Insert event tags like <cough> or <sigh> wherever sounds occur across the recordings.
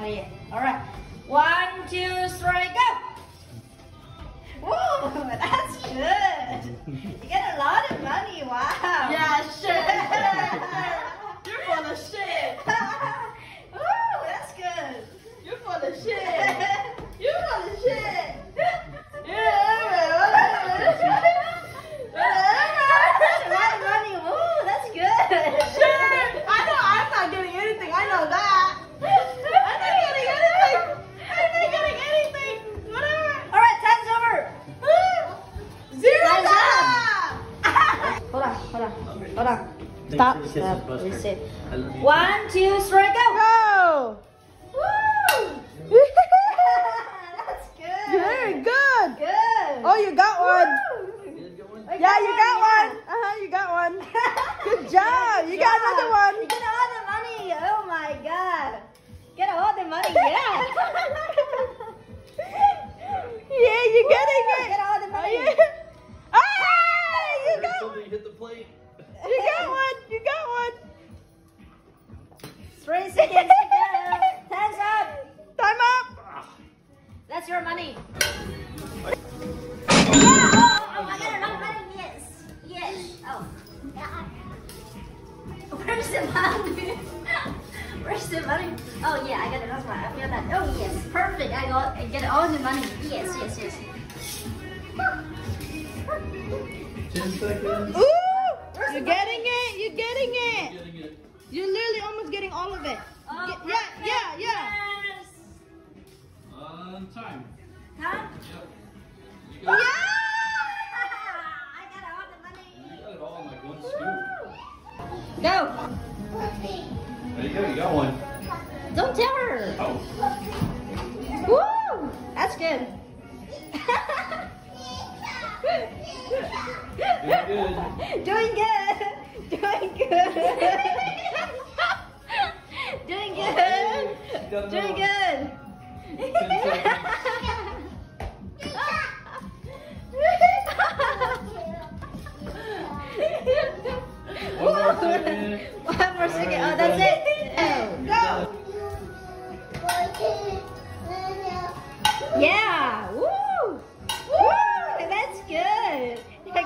Oh yeah. All right. One, two, three, go. Whoa, that's good. You get a lot of money. Wow. Yeah, shit. You're full of shit. Ooh, that's good. You're full of shit. You're full of shit. A lot of money. Ooh, that's good. Shit. I know I'm not getting anything. I know that. I'm not getting anything. I'm not getting anything. Whatever. All right, time's over. Zero Time's time. Hold on, hold on, hold on. Stop. for the kisses, Stop. Buster. Reset. I love you. One, two, three, go. Go. Woo! <laughs> That's good. Very good. Good. Oh, you got one. Woo! You got one? I Yeah, you got one. Uh huh. You got one. Good job. You got another one. You one. get all the money. Oh my god. Get all the money. Yeah. Yeah, Where's the money? Oh yeah, I got enough money. I feel that. Oh yes, perfect. I got I get all the money. Yes, yes, yes. Ten seconds. Ooh, you're getting it. You're getting it. Getting it. You're literally almost getting all of it. Oh, Get- yeah, yeah, yeah. Yes. On time. Huh? Yep. You Yeah. got, I got all the money. you got it all in like one scoop. Go. There you go. You got one. Don't tell her. Oh. Woo! That's good. Doing good. Doing good. Doing good. Oh, Doing good. Doing good.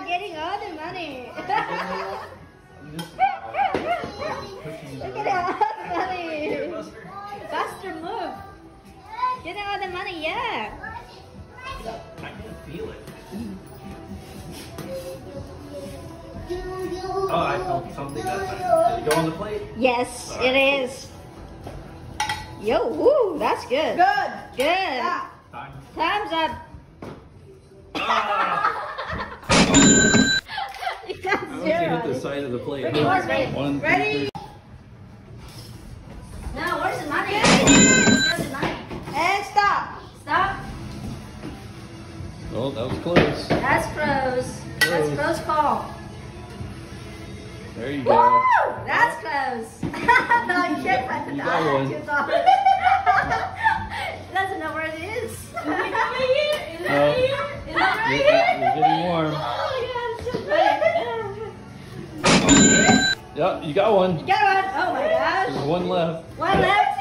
Good. Getting all the money. I'm You're getting all the money. Buster. Buster, move. Getting all the money, yeah. I can feel it. Oh, I felt something that time. Did it go on the plate? Yes, it is. Yo, woo, that's good. Good. Good. Yeah. Time. Time's up. Ah. I want to zero. hit the side of the plate. Ready, one, ready. One, two, Ready? No, where's the money? Where's the money? And stop. Stop. Oh, that was close. That's close. That's Close. close call. There you Woo! go. <laughs> That's close. no, you can't find the You got dollar. one. Two dollars. She doesn't know where it is. Is it over here? Is it No. over here? Is it over You're, you're getting warm. Oh it's so. Yep, you got one. You got one. Oh my There's gosh. one left. One left.